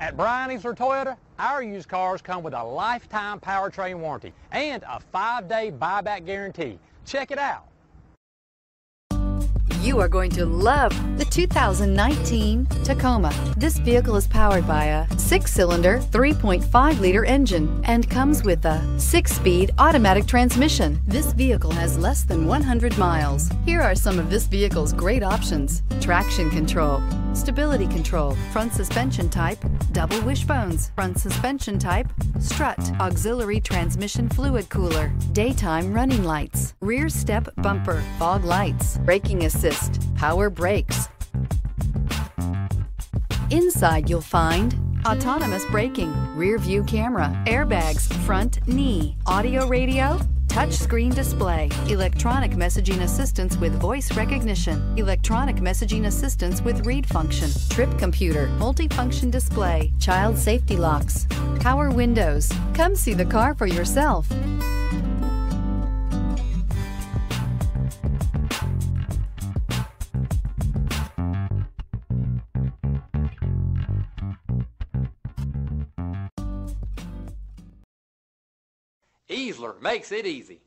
At Bryan Easler Toyota, our used cars come with a lifetime powertrain warranty and a five-day buyback guarantee. Check it out. You are going to love the 2019 Tacoma. This vehicle is powered by a six-cylinder, 3.5-liter engine and comes with a six-speed automatic transmission. This vehicle has less than 100 miles. Here are some of this vehicle's great options. Traction control, stability control, front suspension type, double wishbones, front suspension type, strut, auxiliary transmission fluid cooler, daytime running lights, rear step bumper, fog lights, braking assist, power brakes. Inside you'll find autonomous braking, rear view camera, airbags, front knee, audio radio, touchscreen display, electronic messaging assistance with voice recognition, electronic messaging assistance with read function, trip computer, multifunction display, child safety locks, power windows. Come see the car for yourself. Easler makes it easy.